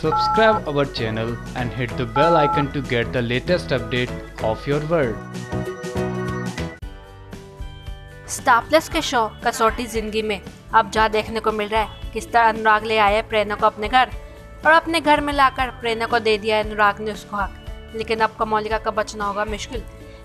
Subscribe our channel and hit the bell icon to get the latest update of your world. Star plus के show Kasauti Zindagi में अब जहाँ देखने को मिल रहा है किस तरह अनुराग ले आया प्रेरणा को अपने घर और अपने घर में लाकर प्रेरणा को दे दिया अनुराग ने उसको हक लेकिन अब कमौलिका का बचना होगा मुश्किल,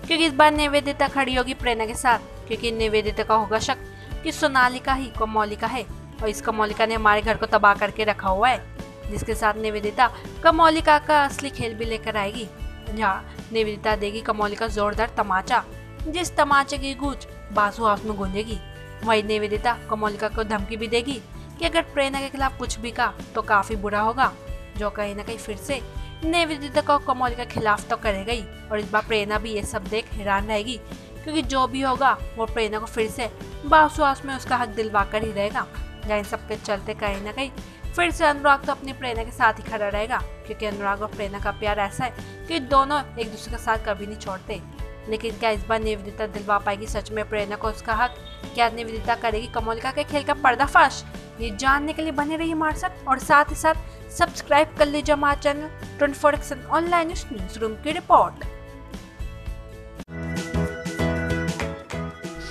क्योंकि इस बार निवेदिता खड़ी होगी प्रेरणा के साथ, क्योंकि निवेदिता का होगा शक कि सोनालिका ही कमौलिका है और इस कमौलिका ने हमारे घर को तबाह करके रखा हुआ है जिसके साथ निवेदिता कमौलिका का असली खेल भी लेकर आएगी। जहाँ निवेदिता देगी कमौलिका जोरदार तमाचा, जिस तमाचे की गूंज बासु हाउस में गूंजेगी। वही निवेदिता कमौलिका को धमकी भी देगी कि अगर प्रेरणा के खिलाफ कुछ भी कहा तो काफ़ी बुरा होगा, जो कहीं ना कहीं फिर से निवेदिता को कमौलिका के खिलाफ तो करेगा ही और इस बार प्रेरणा भी ये सब देख हैरान रहेगी, क्योंकि जो भी होगा, वो प्रेरणा को फिर से बासु हाउस में उसका हक दिलवा कर ही रहेगा। जहाँ इन सबके चलते कहीं ना कहीं फिर से अनुराग तो अपनी प्रेरणा के साथ ही खड़ा रहेगा, क्योंकि अनुराग और प्रेरणा का प्यार ऐसा है कि दोनों एक दूसरे के साथ कभी नहीं छोड़ते। लेकिन क्या इस बार निवेदिता दिलवा पाएगी सच में प्रेरणा को उसका हक? क्या निवेदिता करेगी कमोलिका के खेल का पर्दाफाश? ये जानने के लिए बने रही हमारे साथ, और साथ ही साथ सब्सक्राइब कर लीजिए हमारा channel twenty four action online news room की report